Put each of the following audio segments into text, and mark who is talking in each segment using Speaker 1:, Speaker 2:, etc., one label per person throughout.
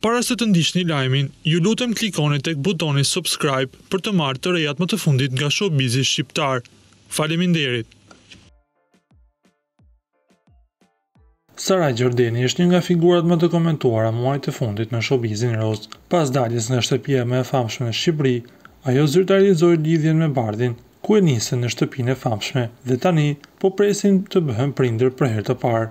Speaker 1: Para se të ndiqni lajmin, ju lutem klikoni tek butoni subscribe për të marrë të rejat më të fundit nga showbizi shqiptar. Faleminderit. Sara Gjordeni është një nga figurat më të komentuara muajt e fundit në showbizin roz. Pas daljes nga shtëpia më e famshme në Shqipëri, ajo zyrtarizoi lidhjen me Bardhin, ku e nisën në shtëpinë e famshme dhe tani po presin të bëhen prindër për herë të parë.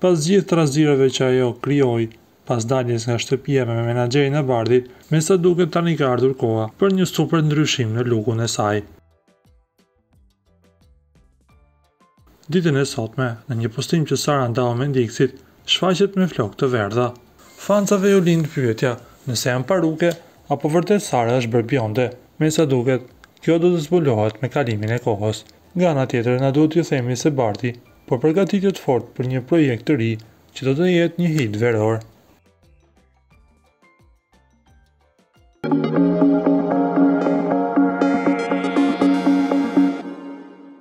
Speaker 1: Pas gjithë trazirave që ajo krijoi pas daljes nga shtëpia me menaxherin e Bardhit, me sa duket tani ka ardhur koha për një super ndryshim në look-un e saj. Ditën e sotme, në një postim që Sara ndau me ndjekësit, shfaqet me flokë të verdha. Fansave iu lind pyetja nëse janë paruke apo vërtet Sara është bërë bionde. Me sa duket, kjo do të zbulohet me kalimin e kohës. Nga ana tjetër na duhet t'ju themi se Bardhi po përgatitet fort për një projekt të ri që do të jetë një hit veror.